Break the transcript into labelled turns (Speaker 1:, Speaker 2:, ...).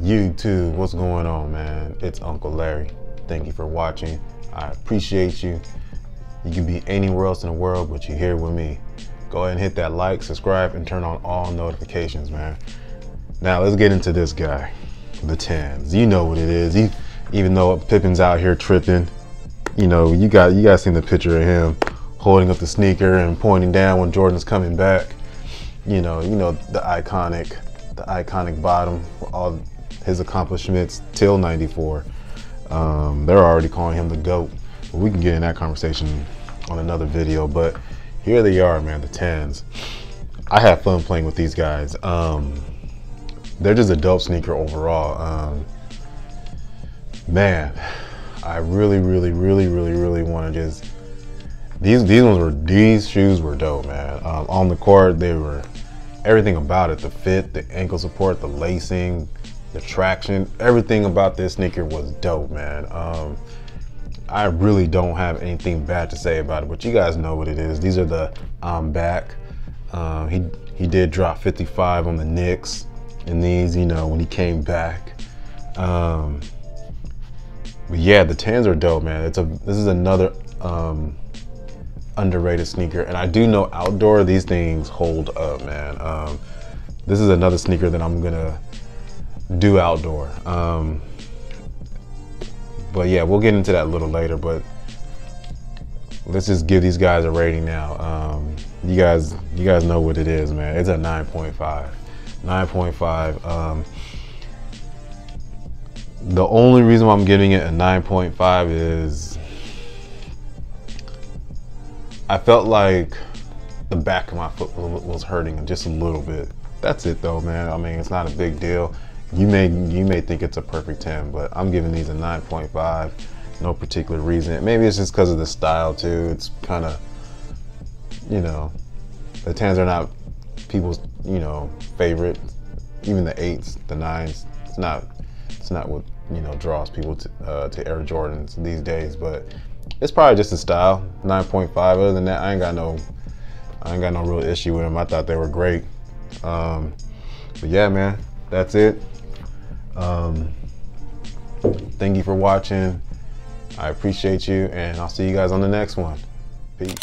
Speaker 1: What's going on, man? It's Uncle Larry. Thank you for watching. I appreciate you. You can be anywhere else in the world, but you're here with me. Go ahead and hit that like, subscribe, and turn on all notifications, man. Now let's get into this guy, the tens. You know what it is. He, even though Pippen's out here tripping, you know, you got you guys seen the picture of him holding up the sneaker and pointing down when Jordan's coming back. You know, you know the iconic, the iconic bottom, all his accomplishments till '94. Um, they're already calling him the GOAT. But we can get in that conversation on another video. But here they are, man, the tens. I have fun playing with these guys. Um, they're just a dope sneaker overall. Um, man, I really, really, really, really, really want to just these these ones were these shoes were dope, man. Um, on the court, they were everything about it, the fit, the ankle support, the lacing, the traction, everything about this sneaker was dope, man. Um, I really don't have anything bad to say about it, but you guys know what it is. These are the I'm back. Uh, he he did drop 55 on the Knicks and these, you know, when he came back. Um, but yeah, the tens are dope, man. It's a this is another um, underrated sneaker, and I do know outdoor these things hold up, man. Um, this is another sneaker that I'm gonna do outdoor. Um, but yeah, we'll get into that a little later. But let's just give these guys a rating now. Um, you guys, you guys know what it is, man. It's a 9.5. 9.5. Um, the only reason why I'm giving it a 9.5 is I felt like the back of my foot was hurting just a little bit. That's it though, man. I mean, it's not a big deal. You may you may think it's a perfect 10, but I'm giving these a 9.5. No particular reason. Maybe it's just because of the style too. It's kind of, you know, the 10s are not people's, you know, favorite. Even the 8s, the 9s, it's not it's not what, you know, draws people to, uh, to Air Jordans these days, but it's probably just the style. 9.5. Other than that, I ain't got no I ain't got no real issue with them. I thought they were great. Um, but yeah, man, that's it. Um, thank you for watching. I appreciate you, and I'll see you guys on the next one. Peace.